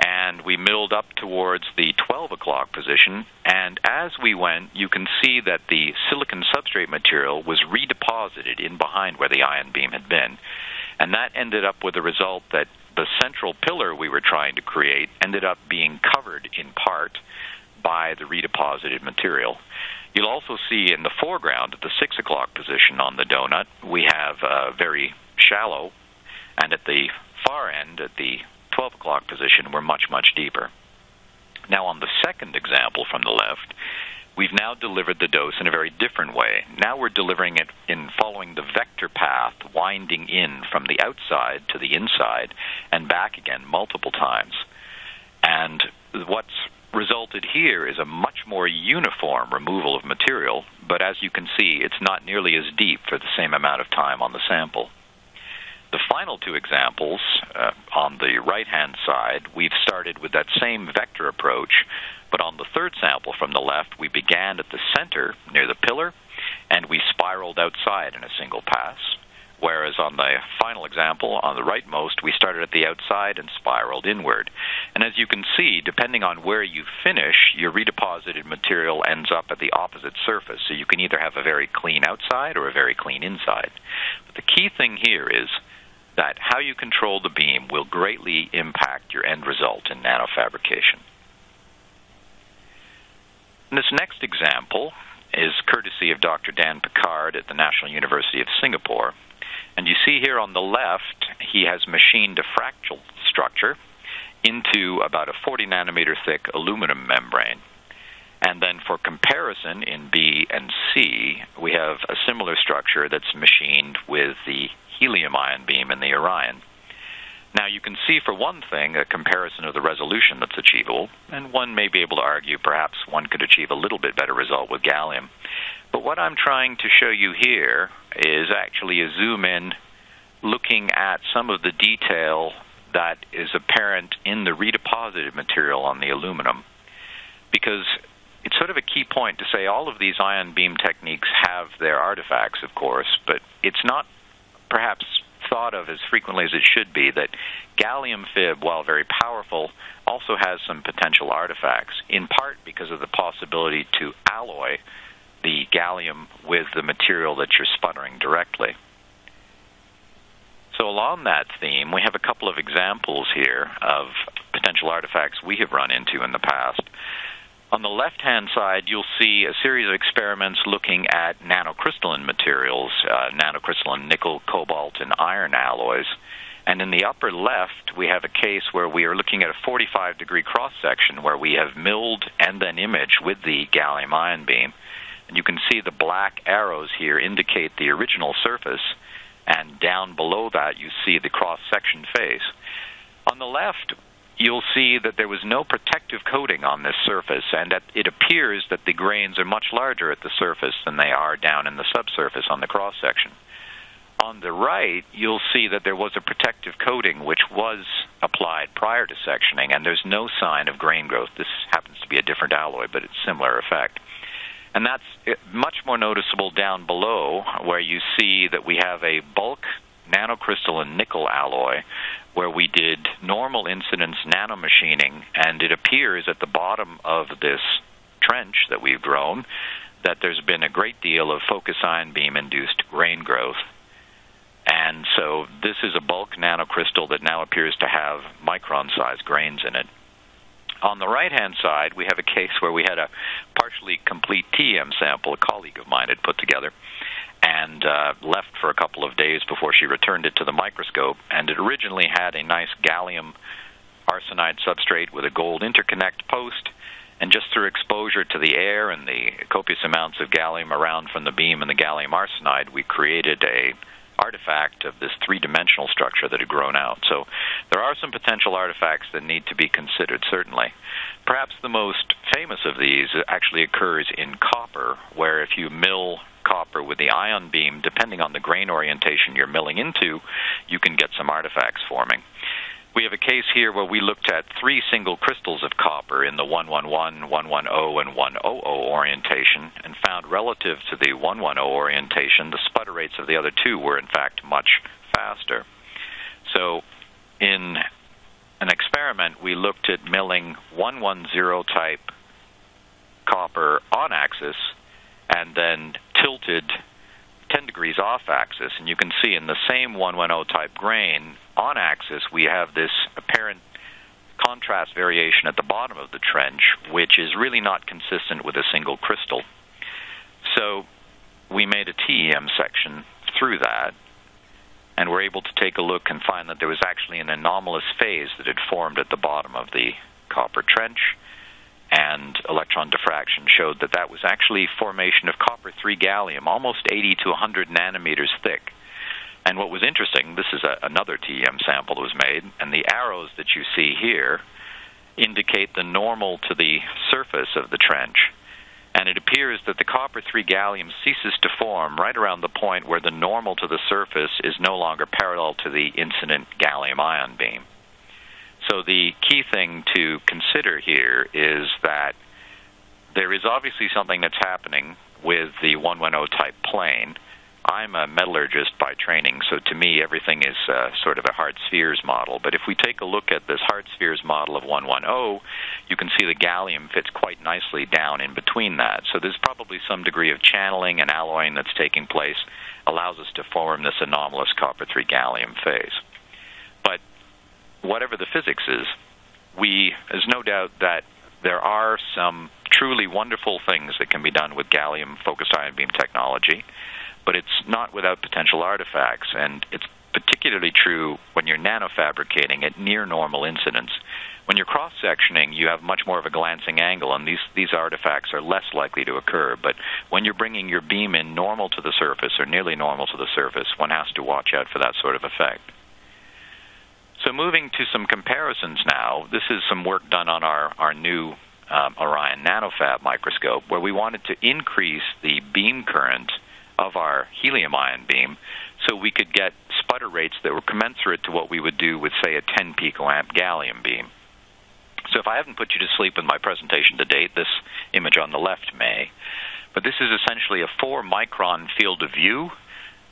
and we milled up towards the 12 o'clock position. And as we went, you can see that the silicon substrate material was redeposited in behind where the ion beam had been. And that ended up with the result that the central pillar we were trying to create ended up being covered in part by the redeposited material. You'll also see in the foreground at the 6 o'clock position on the donut, we have a very shallow, and at the far end, at the 12 o'clock position were much, much deeper. Now, on the second example from the left, we've now delivered the dose in a very different way. Now we're delivering it in following the vector path, winding in from the outside to the inside and back again multiple times. And what's resulted here is a much more uniform removal of material, but as you can see, it's not nearly as deep for the same amount of time on the sample. The final two examples uh, on the right hand side, we've started with that same vector approach, but on the third sample from the left, we began at the center near the pillar and we spiraled outside in a single pass. Whereas on the final example, on the rightmost, we started at the outside and spiraled inward. And as you can see, depending on where you finish, your redeposited material ends up at the opposite surface. So you can either have a very clean outside or a very clean inside. But the key thing here is that how you control the beam will greatly impact your end result in nanofabrication. And this next example is courtesy of Dr. Dan Pickard at the National University of Singapore. And you see here on the left, he has machined a fractal structure into about a 40 nanometer thick aluminum membrane. And then for comparison in B and C, we have a similar structure that's machined with the helium ion beam in the Orion. Now, you can see, for one thing, a comparison of the resolution that's achievable, and one may be able to argue perhaps one could achieve a little bit better result with gallium. But what I'm trying to show you here is actually a zoom in looking at some of the detail that is apparent in the redeposited material on the aluminum. Because it's sort of a key point to say all of these ion beam techniques have their artifacts, of course, but it's not perhaps thought of as frequently as it should be that gallium fib, while very powerful, also has some potential artifacts, in part because of the possibility to alloy the gallium with the material that you're sputtering directly. So, along that theme, we have a couple of examples here of potential artifacts we have run into in the past. On the left hand side, you'll see a series of experiments looking at nanocrystalline materials, uh, nanocrystalline nickel, cobalt, and iron alloys. And in the upper left, we have a case where we are looking at a 45 degree cross section where we have milled and then imaged with the gallium ion beam. And you can see the black arrows here indicate the original surface, and down below that, you see the cross section face. On the left, you'll see that there was no protective coating on this surface, and that it appears that the grains are much larger at the surface than they are down in the subsurface on the cross section. On the right, you'll see that there was a protective coating which was applied prior to sectioning, and there's no sign of grain growth. This happens to be a different alloy, but it's similar effect. And that's eh, much more noticeable down below, where you see that we have a bulk nanocrystalline nickel alloy where we did normal incidence nanomachining, and it appears at the bottom of this trench that we've grown that there's been a great deal of focus ion beam induced grain growth. And so this is a bulk nanocrystal that now appears to have micron sized grains in it. On the right hand side, we have a case where we had a partially complete TEM sample a colleague of mine had put together and uh, left for a couple of days before she returned it to the microscope. And it originally had a nice gallium arsenide substrate with a gold interconnect post. And just through exposure to the air and the copious amounts of gallium around from the beam and the gallium arsenide, we created a artifact of this three-dimensional structure that had grown out. So there are some potential artifacts that need to be considered, certainly. Perhaps the most famous of these actually occurs in copper, where if you mill copper with the ion beam, depending on the grain orientation you're milling into, you can get some artifacts forming. We have a case here where we looked at three single crystals of copper in the 111, 110, and 100 orientation and found relative to the 110 orientation, the sputter rates of the other two were in fact much faster. So, in an experiment, we looked at milling 110 type copper on axis and then tilted 10 degrees off axis. And you can see in the same 110 type grain on axis, we have this apparent contrast variation at the bottom of the trench, which is really not consistent with a single crystal. So we made a TEM section through that, and we're able to take a look and find that there was actually an anomalous phase that had formed at the bottom of the copper trench and electron diffraction showed that that was actually formation of copper 3 gallium, almost 80 to 100 nanometers thick. And what was interesting, this is a, another TEM sample that was made, and the arrows that you see here indicate the normal to the surface of the trench. And it appears that the copper 3 gallium ceases to form right around the point where the normal to the surface is no longer parallel to the incident gallium ion beam. So the key thing to consider here is that there is obviously something that's happening with the 110 type plane. I'm a metallurgist by training, so to me everything is uh, sort of a hard spheres model. But if we take a look at this hard spheres model of 110, you can see the gallium fits quite nicely down in between that. So there's probably some degree of channeling and alloying that's taking place, allows us to form this anomalous copper 3 gallium phase whatever the physics is, we, there's no doubt that there are some truly wonderful things that can be done with gallium focused ion beam technology, but it's not without potential artifacts. And it's particularly true when you're nanofabricating at near normal incidence. When you're cross sectioning, you have much more of a glancing angle, and these, these artifacts are less likely to occur. But when you're bringing your beam in normal to the surface or nearly normal to the surface, one has to watch out for that sort of effect. So moving to some comparisons now, this is some work done on our, our new um, Orion nanofab microscope where we wanted to increase the beam current of our helium ion beam so we could get sputter rates that were commensurate to what we would do with, say, a 10 picoamp gallium beam. So if I haven't put you to sleep with my presentation to date, this image on the left may. But this is essentially a 4 micron field of view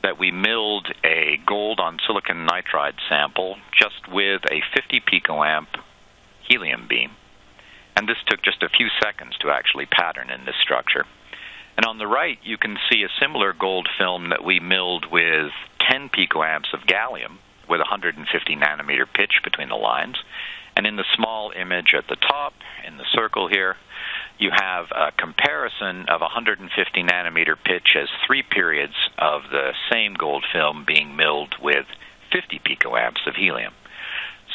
that we milled a gold on silicon nitride sample just with a 50 picoamp helium beam. And this took just a few seconds to actually pattern in this structure. And on the right, you can see a similar gold film that we milled with 10 picoamps of gallium with 150 nanometer pitch between the lines. And in the small image at the top, in the circle here, you have a comparison of 150 nanometer pitch as three periods of the same gold film being milled with 50 picoamps of helium.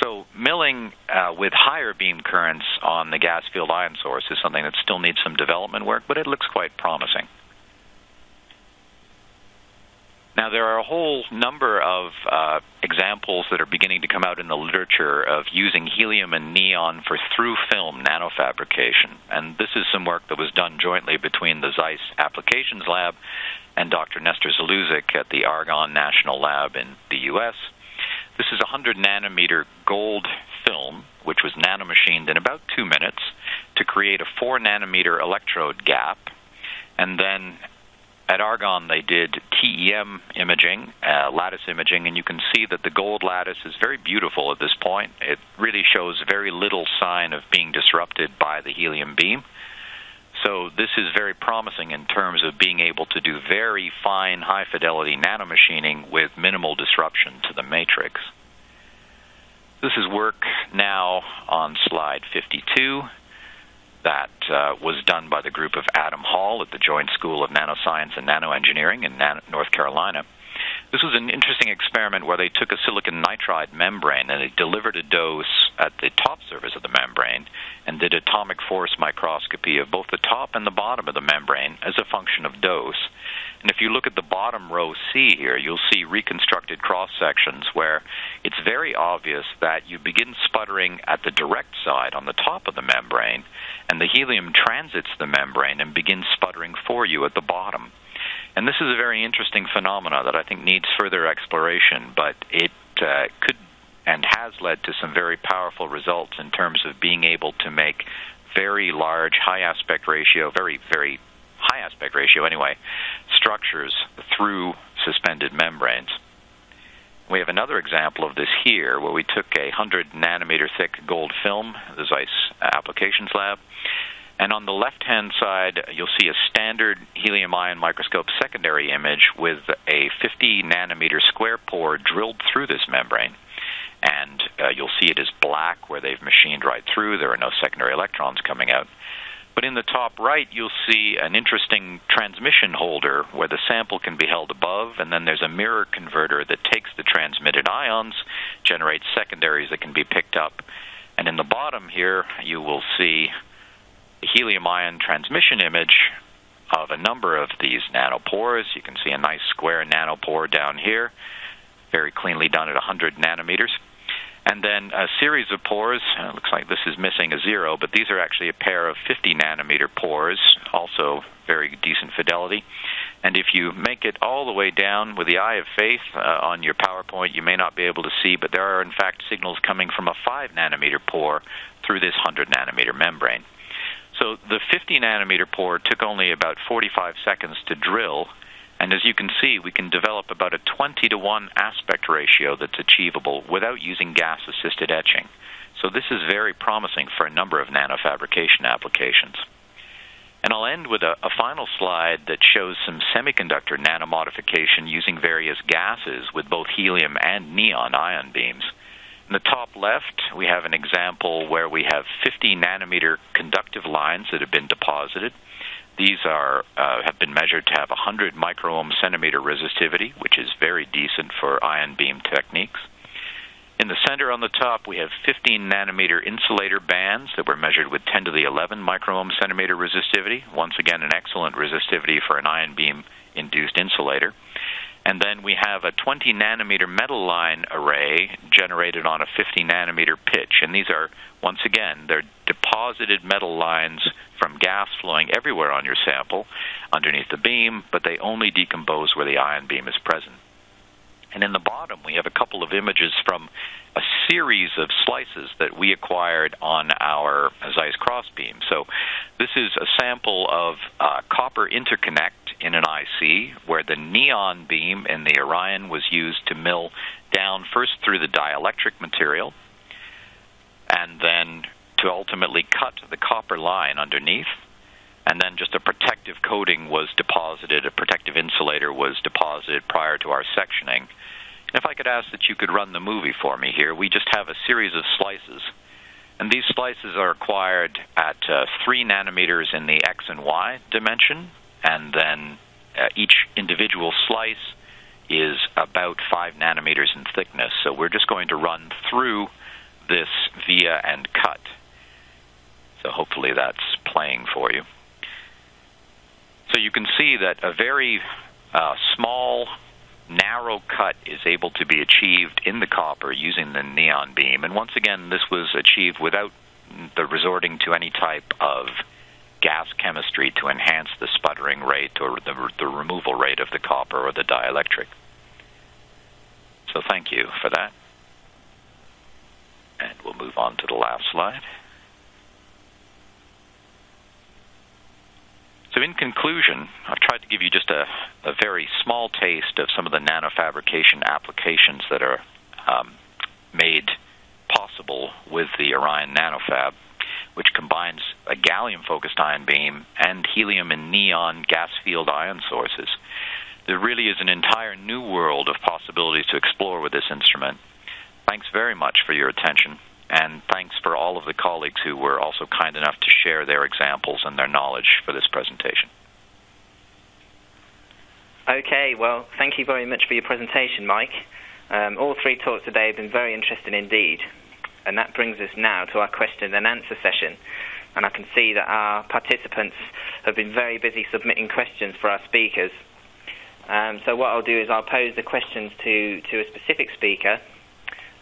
So milling uh, with higher beam currents on the gas field ion source is something that still needs some development work, but it looks quite promising. Now, there are a whole number of uh, examples that are beginning to come out in the literature of using helium and neon for through film nanofabrication. And this is some work that was done jointly between the Zeiss Applications Lab and Dr. Nestor Zaluzec at the Argonne National Lab in the U.S. This is a 100 nanometer gold film, which was nanomachined in about two minutes to create a 4 nanometer electrode gap. And then at Argonne, they did TEM imaging, uh, lattice imaging, and you can see that the gold lattice is very beautiful at this point. It really shows very little sign of being disrupted by the helium beam. So this is very promising in terms of being able to do very fine, high fidelity nanomachining with minimal disruption to the matrix. This is work now on slide 52 that uh, was done by the group of Adam Hall at the Joint School of Nanoscience and Nanoengineering in North Carolina. This was an interesting experiment where they took a silicon nitride membrane and they delivered a dose at the top surface of the membrane and did atomic force microscopy of both the top and the bottom of the membrane as a function of dose. And if you look at the bottom row C here, you'll see reconstructed cross sections where it's very obvious that you begin sputtering at the direct side on the top of the membrane, and the helium transits the membrane and begins sputtering for you at the bottom. And this is a very interesting phenomena that I think needs further exploration, but it uh, could and has led to some very powerful results in terms of being able to make very large, high aspect ratio, very, very high aspect ratio anyway, structures through suspended membranes. We have another example of this here where we took a 100 nanometer thick gold film, the Zeiss Applications Lab, and on the left hand side, you'll see a standard helium ion microscope secondary image with a 50 nanometer square pore drilled through this membrane. And uh, you'll see it is black where they've machined right through. There are no secondary electrons coming out. But in the top right, you'll see an interesting transmission holder where the sample can be held above, and then there's a mirror converter that takes the transmitted ions, generates secondaries that can be picked up. And in the bottom here, you will see a helium ion transmission image of a number of these nanopores. You can see a nice square nanopore down here, very cleanly done at 100 nanometers. And then a series of pores. Uh, looks like this is missing a zero, but these are actually a pair of 50 nanometer pores, also very decent fidelity. And if you make it all the way down with the eye of faith uh, on your PowerPoint, you may not be able to see, but there are in fact signals coming from a 5 nanometer pore through this 100 nanometer membrane. So the 50 nanometer pore took only about 45 seconds to drill, and as you can see, we can develop about a 20 to 1 aspect ratio that's achievable without using gas assisted etching. So this is very promising for a number of nanofabrication applications. And I'll end with a, a, final slide that shows some semiconductor nanomodification using various gases with both helium and neon ion beams. In the top left, we have an example where we have 50 nanometer conductive lines that have been deposited. These are uh, have been measured to have 100 microohm centimeter resistivity, which is very decent for ion beam techniques. In the center on the top, we have 15 nanometer insulator bands that were measured with 10 to the 11 microohm centimeter resistivity. Once again, an excellent resistivity for an ion beam induced insulator. And then we have a 20 nanometer metal line array generated on a 50 nanometer pitch. And these are, once again, they're deposited metal lines from gas flowing everywhere on your sample underneath the beam, but they only decompose where the ion beam is present. And in the bottom, we have a couple of images from a series of slices that we acquired on our Zeiss crossbeam. So this is a sample of uh, copper interconnect in an IC where the neon beam in the Orion was used to mill down first through the dielectric material and then to ultimately cut the copper line underneath. And then just a protective coating was deposited, a protective insulator was deposited prior to our sectioning. If I could ask that you could run the movie for me here, we just have a series of slices. And these slices are acquired at uh, 3 nanometers in the X and Y dimension, and then uh, each individual slice is about 5 nanometers in thickness. So we're just going to run through this via and cut. So hopefully that's playing for you. So you can see that a very uh, small narrow cut is able to be achieved in the copper using the neon beam. And once again, this was achieved without the resorting to any type of gas chemistry to enhance the sputtering rate or the, the removal rate of the copper or the dielectric. So thank you for that. And we'll move on to the last slide. So, in conclusion, I've tried to give you just a, a very small taste of some of the nanofabrication applications that are um, made possible with the Orion nanofab, which combines a gallium focused ion beam and helium and neon gas field ion sources. There really is an entire new world of possibilities to explore with this instrument. Thanks very much for your attention and thanks for all of the colleagues who were also kind enough to share their examples and their knowledge for this presentation. Okay, well, thank you very much for your presentation, Mike. Um, all three talks today have been very interesting indeed. And that brings us now to our question and answer session. And I can see that our participants have been very busy submitting questions for our speakers. Um, so what I'll do is I'll pose the questions to, to a specific speaker,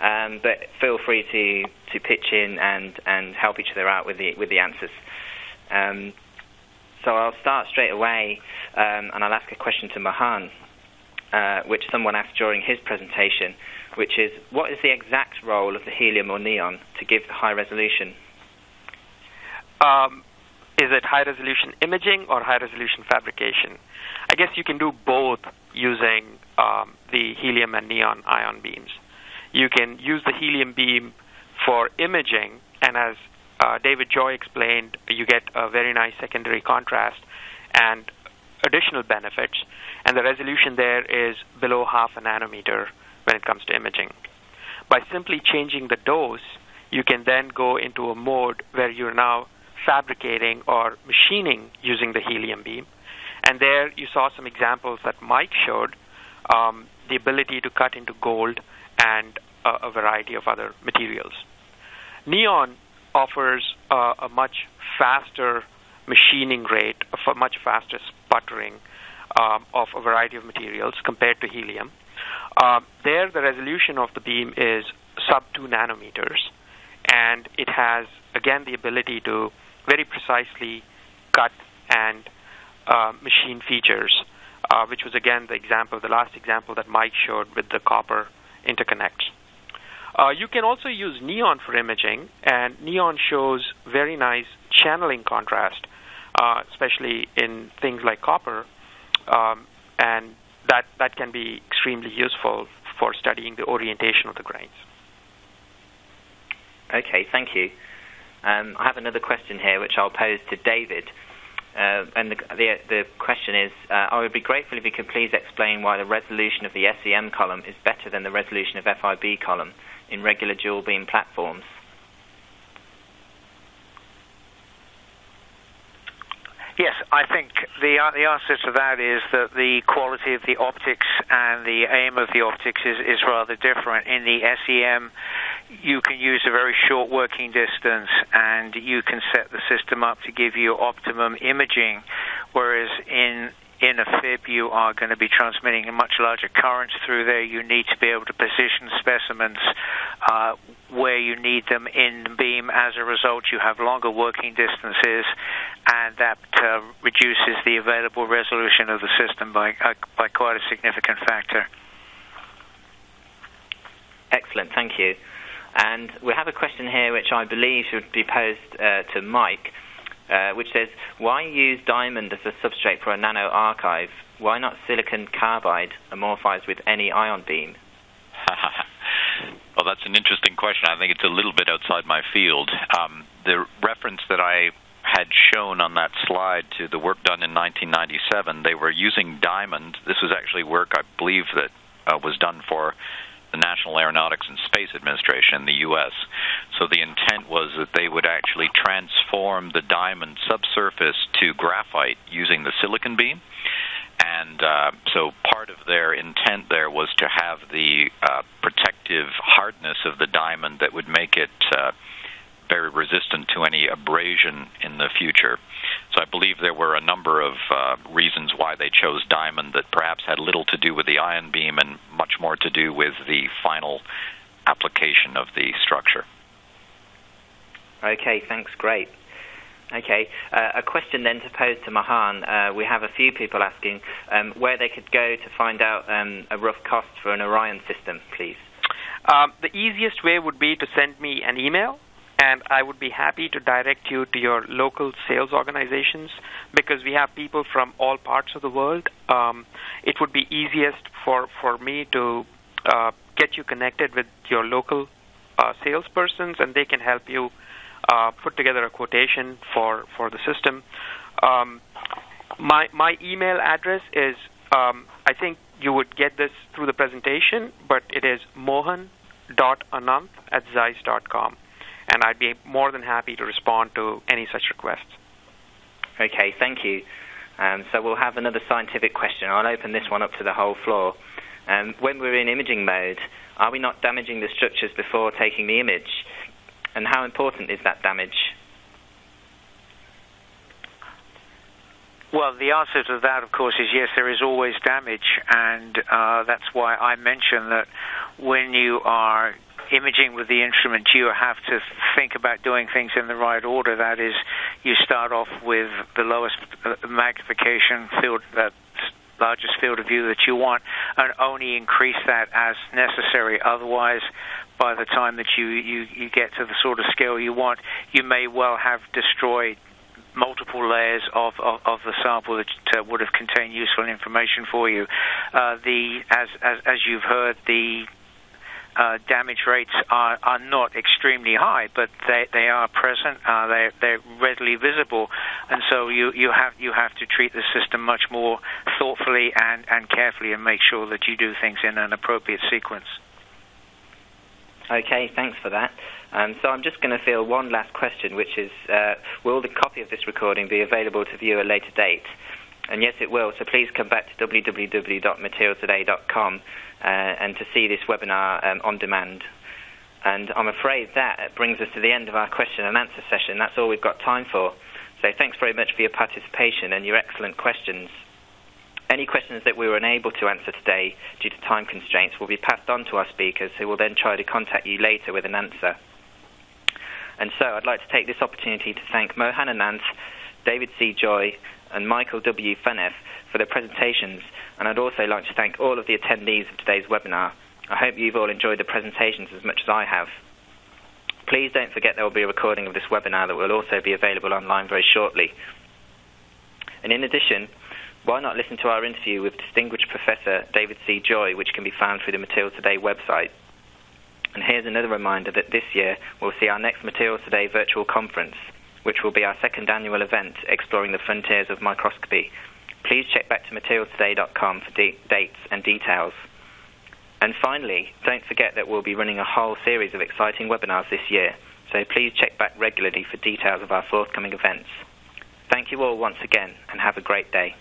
um, but feel free to, to pitch in and, and help each other out with the, with the answers. Um, so I'll start straight away um, and I'll ask a question to Mohan, uh, which someone asked during his presentation, which is what is the exact role of the helium or neon to give the high resolution? Um, is it high resolution imaging or high resolution fabrication? I guess you can do both using um, the helium and neon ion beams you can use the helium beam for imaging, and as uh, David Joy explained, you get a very nice secondary contrast and additional benefits, and the resolution there is below half a nanometer when it comes to imaging. By simply changing the dose, you can then go into a mode where you're now fabricating or machining using the helium beam. And there you saw some examples that Mike showed um, the ability to cut into gold and a, variety of other materials. Neon offers uh, a much faster machining rate, a much faster sputtering um, of a variety of materials compared to helium. Uh, there, the resolution of the beam is sub 2 nanometers, and it has, again, the ability to very precisely cut and uh, machine features, uh, which was, again, the example, the last example that Mike showed with the copper interconnects. Uh, you can also use neon for imaging, and neon shows very nice channeling contrast, uh, especially in things like copper, um, and that that can be extremely useful for studying the orientation of the grains. Okay, thank you. Um, I have another question here, which I'll pose to David. Uh, and the, the, the, question is, uh, I would be grateful if you could please explain why the resolution of the SEM column is better than the resolution of FIB column in regular dual beam platforms? Yes, I think the uh, the answer to that is that the quality of the optics and the aim of the optics is, is rather different. In the SEM, you can use a very short working distance and you can set the system up to give you optimum imaging, whereas in in a fib, you are going to be transmitting a much larger current through there. You need to be able to position specimens uh, where you need them in the beam. As a result, you have longer working distances, and that uh, reduces the available resolution of the system by, uh, by quite a significant factor. Excellent, thank you. And we have a question here which I believe should be posed uh, to Mike uh, which says, why use diamond as a substrate for a nano archive? Why not silicon carbide amorphized with any ion beam? [LAUGHS] well, that's an interesting question. I think it's a little bit outside my field. Um, the reference that I had shown on that slide to the work done in 1997, they were using diamond. This was actually work I believe that uh, was done for the National Aeronautics and Space Administration in the U.S. So the intent was that they would actually transform the diamond subsurface to graphite using the silicon beam. And uh, so part of their intent there was to have the uh, protective hardness of the diamond that would make it uh, very resistant to any abrasion in the future. So I believe there were a number of uh, reasons why they chose diamond that perhaps had little to do with the ion beam and much more to do with the final application of the structure. Okay, thanks. Great. Okay, uh, a question then to pose to Mohan. Uh, we have a few people asking um, where they could go to find out um, a rough cost for an Orion system, please. Um, the easiest way would be to send me an email, and I would be happy to direct you to your local sales organizations because we have people from all parts of the world. Um, it would be easiest for, for me to uh, get you connected with your local uh, salespersons, and they can help you uh, put together a quotation for for the system. Um, my my email address is um, I think you would get this through the presentation, but it is mohan.ananth at zeiss.com, and I'd be more than happy to respond to any such requests. Okay, thank you. Um, so we'll have another scientific question. I'll open this one up to the whole floor. Um, when we're in imaging mode, are we not damaging the structures before taking the image? And how important is that damage? Well, the answer to that, of course, is yes, there is always damage, and uh, that's why I mentioned that when you are imaging with the instrument, you have to think about doing things in the right order. That is, you start off with the lowest uh, magnification field, that largest field of view that you want, and only increase that as necessary. Otherwise, by the time that you, you, you get to the sort of scale you want, you may well have destroyed multiple layers of, of, of, the sample that uh, would have contained useful information for you. Uh, the as, as, as you've heard, the uh, damage rates are, are not extremely high, but they, they are present. Uh, they they're readily visible, and so you, you have you have to treat the system much more thoughtfully and, and carefully, and make sure that you do things in an appropriate sequence. Okay, thanks for that. Um, so I'm just going to field one last question, which is, uh, will the copy of this recording be available to view at a later date? And yes, it will. So please come back to www.materialtoday.com uh, and to see this webinar um, on demand. And I'm afraid that brings us to the end of our question and answer session. That's all we've got time for. So thanks very much for your participation and your excellent questions. Any questions that we were unable to answer today due to time constraints will be passed on to our speakers who will then try to contact you later with an answer. And so I'd like to take this opportunity to thank Mohan Ananth, David C. Joy, and Michael W. Phaneuf for their presentations, and I'd also like to thank all of the attendees of today's webinar. I hope you've all enjoyed the presentations as much as I have. Please don't forget there will be a recording of this webinar that will also be available online very shortly. And in addition, why not listen to our interview with distinguished Professor David C. Joy, which can be found through the Materials Today website? And here's another reminder that this year we'll see our next Materials Today virtual conference, which will be our second annual event exploring the frontiers of microscopy. Please check back to materialstoday.com for de- dates and details. And finally, don't forget that we'll be running a whole series of exciting webinars this year, so please check back regularly for details of our forthcoming events. Thank you all once again, and have a great day.